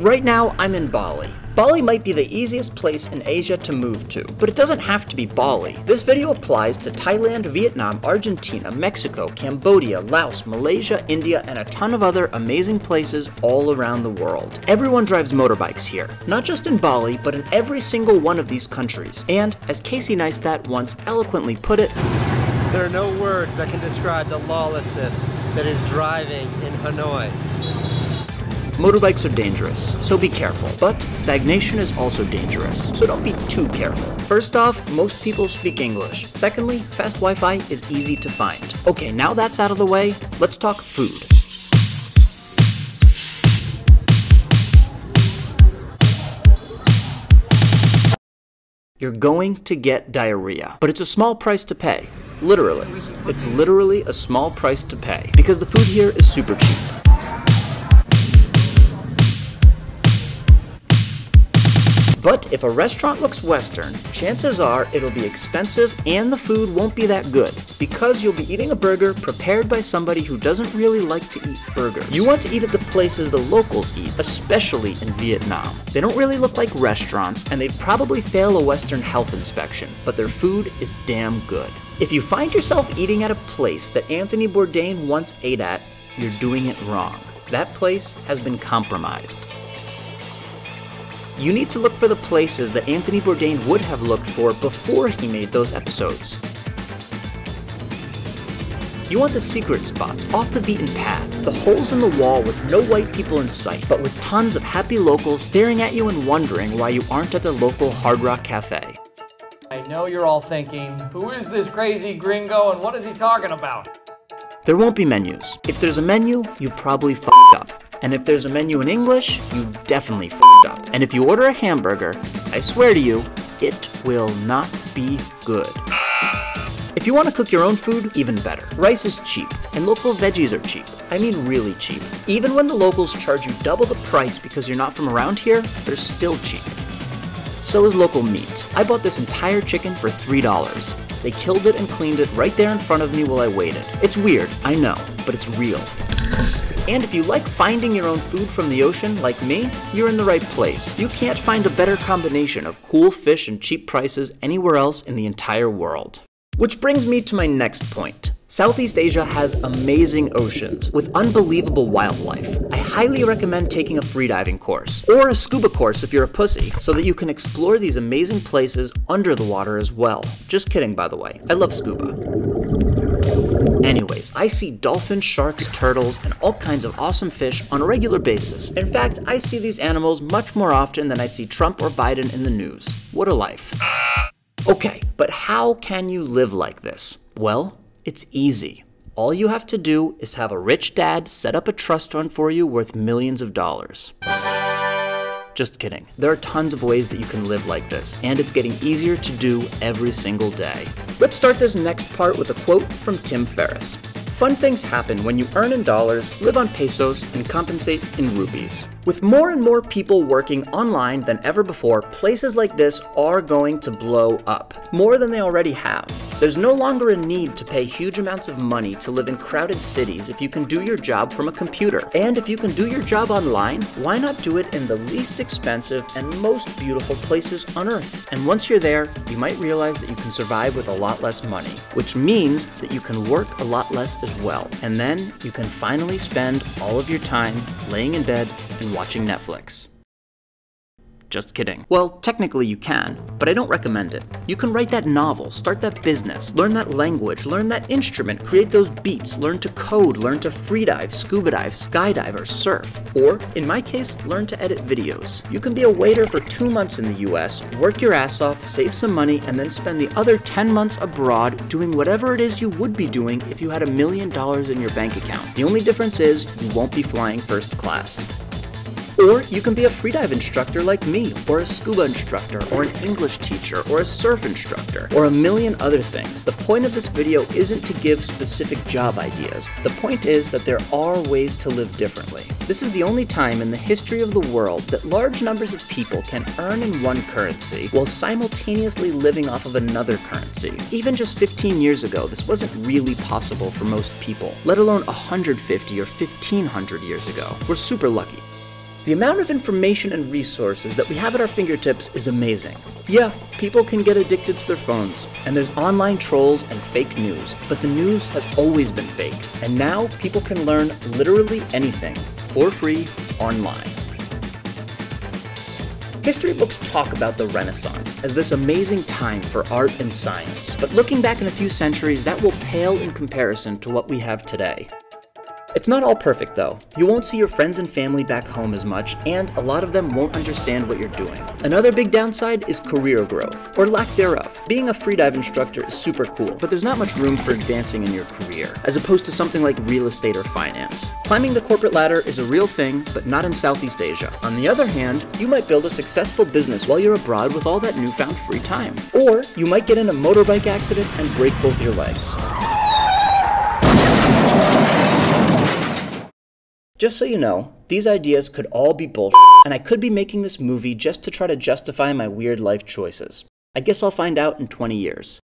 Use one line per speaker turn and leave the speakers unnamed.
Right now, I'm in Bali. Bali might be the easiest place in Asia to move to, but it doesn't have to be Bali. This video applies to Thailand, Vietnam, Argentina, Mexico, Cambodia, Laos, Malaysia, India, and a ton of other amazing places all around the world. Everyone drives motorbikes here, not just in Bali, but in every single one of these countries. And, as Casey Neistat once eloquently put it,
There are no words that can describe the lawlessness that is driving in Hanoi.
Motorbikes are dangerous, so be careful. But stagnation is also dangerous, so don't be too careful. First off, most people speak English. Secondly, fast Wi Fi is easy to find. Okay, now that's out of the way, let's talk food. You're going to get diarrhea, but it's a small price to pay. Literally. It's literally a small price to pay because the food here is super cheap. But if a restaurant looks Western, chances are it'll be expensive and the food won't be that good because you'll be eating a burger prepared by somebody who doesn't really like to eat burgers. You want to eat at the places the locals eat, especially in Vietnam. They don't really look like restaurants and they'd probably fail a Western health inspection, but their food is damn good. If you find yourself eating at a place that Anthony Bourdain once ate at, you're doing it wrong. That place has been compromised. You need to look for the places that Anthony Bourdain would have looked for before he made those episodes. You want the secret spots, off the beaten path, the holes in the wall with no white people in sight, but with tons of happy locals staring at you and wondering why you aren't at the local Hard Rock Cafe.
I know you're all thinking, who is this crazy gringo and what is he talking about?
There won't be menus. If there's a menu, you probably fucked up. And if there's a menu in English, you definitely fucked up. And if you order a hamburger, I swear to you, it will not be good. If you want to cook your own food, even better. Rice is cheap, and local veggies are cheap. I mean really cheap. Even when the locals charge you double the price because you're not from around here, they're still cheap. So is local meat. I bought this entire chicken for $3. They killed it and cleaned it right there in front of me while I waited. It's weird, I know, but it's real. And if you like finding your own food from the ocean, like me, you're in the right place. You can't find a better combination of cool fish and cheap prices anywhere else in the entire world. Which brings me to my next point. Southeast Asia has amazing oceans with unbelievable wildlife. I highly recommend taking a freediving course, or a scuba course if you're a pussy, so that you can explore these amazing places under the water as well. Just kidding, by the way. I love scuba. Anyways, I see dolphins, sharks, turtles, and all kinds of awesome fish on a regular basis. In fact, I see these animals much more often than I see Trump or Biden in the news. What a life. Okay, but how can you live like this? Well, it's easy. All you have to do is have a rich dad set up a trust fund for you worth millions of dollars. Just kidding. There are tons of ways that you can live like this, and it's getting easier to do every single day. Let's start this next part with a quote from Tim Ferriss. Fun things happen when you earn in dollars, live on pesos, and compensate in rupees. With more and more people working online than ever before, places like this are going to blow up, more than they already have. There's no longer a need to pay huge amounts of money to live in crowded cities if you can do your job from a computer. And if you can do your job online, why not do it in the least expensive and most beautiful places on earth? And once you're there, you might realize that you can survive with a lot less money, which means that you can work a lot less as well. And then you can finally spend all of your time laying in bed and watching Netflix. Just kidding. Well, technically you can, but I don't recommend it. You can write that novel, start that business, learn that language, learn that instrument, create those beats, learn to code, learn to freedive, scuba dive, skydive, or surf. Or, in my case, learn to edit videos. You can be a waiter for two months in the US, work your ass off, save some money, and then spend the other 10 months abroad doing whatever it is you would be doing if you had a million dollars in your bank account. The only difference is you won't be flying first class. Or you can be a freedive instructor like me, or a scuba instructor, or an English teacher, or a surf instructor, or a million other things. The point of this video isn't to give specific job ideas. The point is that there are ways to live differently. This is the only time in the history of the world that large numbers of people can earn in one currency while simultaneously living off of another currency. Even just 15 years ago, this wasn't really possible for most people, let alone 150 or 1500 years ago. We're super lucky. The amount of information and resources that we have at our fingertips is amazing. Yeah, people can get addicted to their phones, and there's online trolls and fake news, but the news has always been fake, and now people can learn literally anything for free online. History books talk about the Renaissance as this amazing time for art and science, but looking back in a few centuries, that will pale in comparison to what we have today. It's not all perfect though. You won't see your friends and family back home as much, and a lot of them won't understand what you're doing. Another big downside is career growth, or lack thereof. Being a freedive instructor is super cool, but there's not much room for advancing in your career, as opposed to something like real estate or finance. Climbing the corporate ladder is a real thing, but not in Southeast Asia. On the other hand, you might build a successful business while you're abroad with all that newfound free time. Or you might get in a motorbike accident and break both your legs. Just so you know, these ideas could all be bullshit, and I could be making this movie just to try to justify my weird life choices. I guess I'll find out in 20 years.